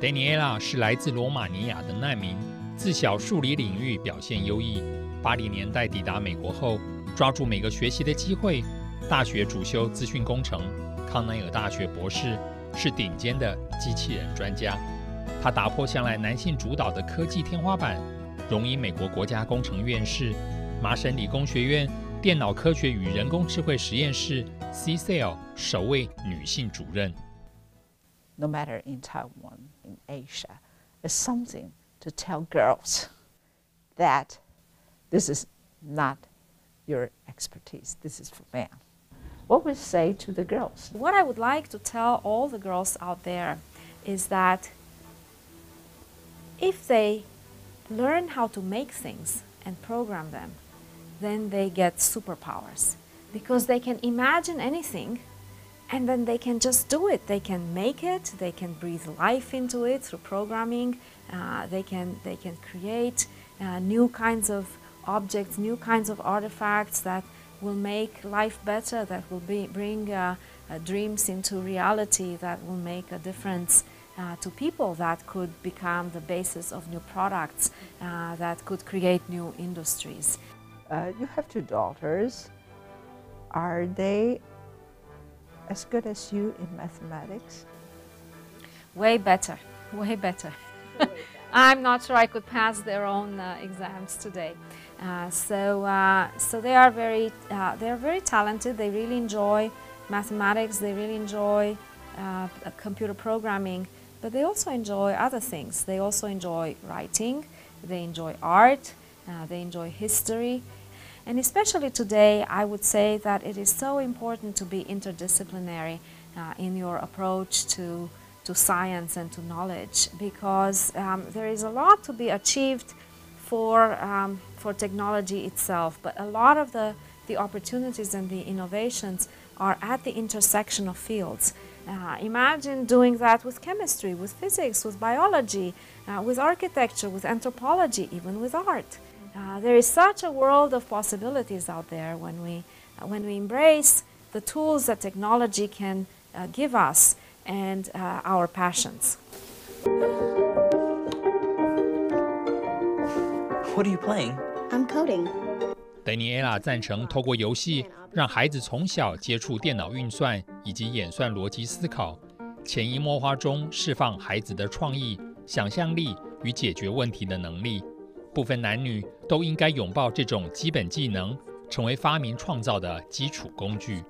Daniela 是来自罗马尼亚的难民，自小数理领域表现优异。八零年代抵达美国后，抓住每个学习的机会，大学主修资讯工程，康奈尔大学博士，是顶尖的机器人专家。他打破向来男性主导的科技天花板，荣膺美国国家工程院士、麻省理工学院电脑科学与人工智慧实验室 （CCL） 首位女性主任。No matter in Taiwan, in Asia, is something to tell girls that this is not your expertise. This is for men. What would you say to the girls? What I would like to tell all the girls out there is that if they learn how to make things and program them, then they get superpowers because they can imagine anything and then they can just do it. They can make it. They can breathe life into it through programming. Uh, they can they can create uh, new kinds of objects, new kinds of artifacts that will make life better. That will be, bring uh, uh dreams into reality. That will make a difference. Uh, to people that could become the basis of new products uh, that could create new industries. you have two daughters. Are they as good as you in mathematics? Way better, way better. I'm not sure I could pass their own uh, exams today. Uh, so, uh, so they are very, uh, they are very talented. They really enjoy mathematics. They really enjoy uh, computer programming, but they also enjoy other things. They also enjoy writing. They enjoy art. Uh, they enjoy history. And especially today, I would say that it is so important to be interdisciplinary uh, in your approach to, to science and to knowledge because um, there is a lot to be achieved for, um, for technology itself, but a lot of the, the opportunities and the innovations are at the intersection of fields. Uh, imagine doing that with chemistry, with physics, with biology, uh, with architecture, with anthropology, even with art. Uh, there is such a world of possibilities out there when we, uh, when we embrace the tools that technology can uh, give us and uh, our passions. What are you playing? I'm coding. Daniela 赞成透过游戏让孩子从小接触电脑运算以及演算逻辑思考，潜移默化中释放孩子的创意、想象力与解决问题的能力。部分男女都应该拥抱这种基本技能，成为发明创造的基础工具。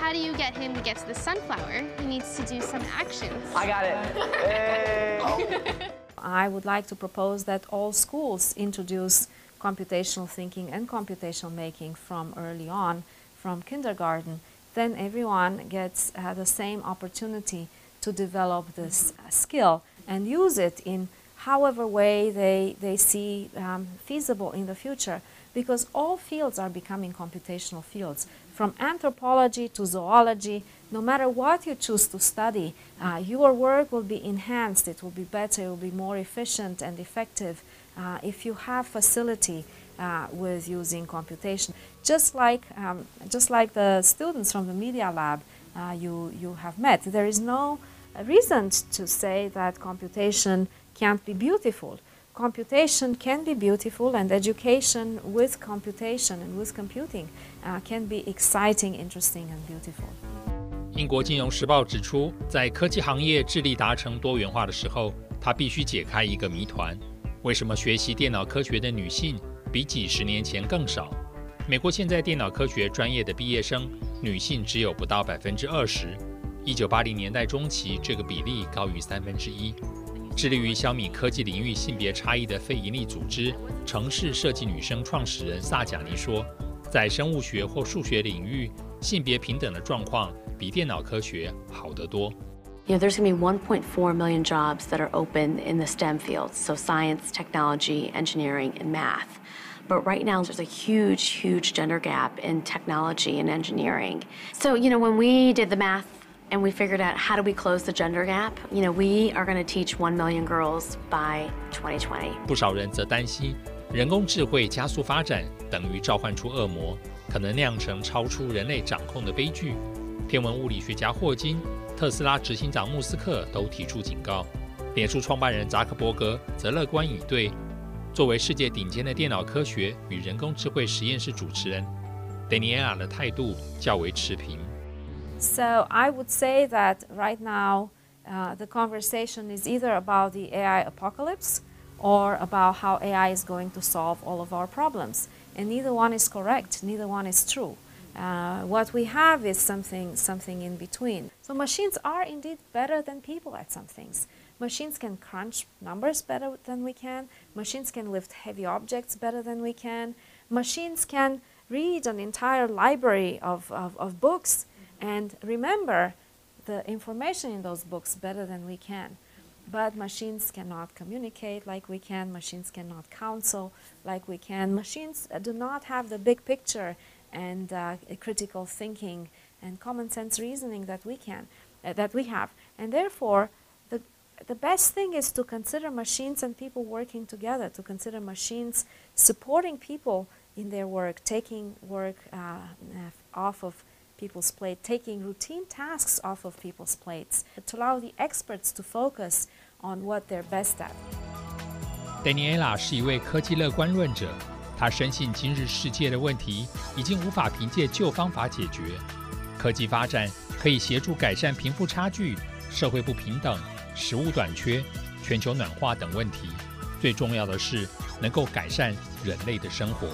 How do you get him to get to the sunflower? He needs to do some actions. I got it. I would like to propose that all schools introduce computational thinking and computational making from early on, from kindergarten. Then everyone gets uh, the same opportunity to develop this uh, skill and use it in however way they, they see um, feasible in the future because all fields are becoming computational fields from anthropology to zoology. No matter what you choose to study uh, your work will be enhanced. It will be better it will be more efficient and effective uh, if you have facility uh, with using computation. Just like um, just like the students from the media lab uh, you you have met. There is no reason to say that computation can't be beautiful. Computation can be beautiful, and education with computation and with computing uh, can be exciting, interesting, and beautiful. 英国金融时报指出，在科技行业致力达成多元化的时候，它必须解开一个谜团：为什么学习电脑科学的女性比几十年前更少？美国现在电脑科学专业的毕业生女性只有不到百分之二十，一九八零年代中期这个比例高于三分之一。致力于消弭科技领域性别差异的非营利组织程式设计女生创始人萨贾尼说，在生物学或数学领域，性别平等的状况比电脑科学好得多。You know, there's going to be 1.4 million jobs that are open in the STEM fields, so science, technology, engineering, and math. But right now, there's a huge, huge gender gap in technology and engineering. So, you know, when we did the math and we figured out how do we close the gender gap. You know, we are going to teach 1 million girls by 2020. 不少人则担心，人工智慧加速发展等于召唤出恶魔，可能酿成超出人类掌控的悲剧。天文物理学家霍金、特斯拉执行长穆斯克都提出警告。脸书创办人扎克伯格则乐观以对。作为世界顶尖的电脑科学与人工智慧实验室主持人，Daniela 的态度较为持平。So I would say that right now uh, the conversation is either about the AI apocalypse or about how AI is going to solve all of our problems. And neither one is correct, neither one is true. Uh, what we have is something, something in between. So machines are indeed better than people at some things. Machines can crunch numbers better than we can. Machines can lift heavy objects better than we can. Machines can read an entire library of, of, of books and remember the information in those books better than we can. But machines cannot communicate like we can. Machines cannot counsel like we can. Machines do not have the big picture and uh, critical thinking and common sense reasoning that we can, uh, that we have. And therefore, the, the best thing is to consider machines and people working together, to consider machines supporting people in their work, taking work uh, off of people's plate, taking routine tasks off of people's plates, to allow the experts to focus on what they're best at. Daniela 是一位科技乐观论者，他深信今日世界的问题已经无法凭借旧方法解决，科技发展可以协助改善贫富差距、社会不平等、食物短缺、全球暖化等问题。最重要的是能够改善人类的生活。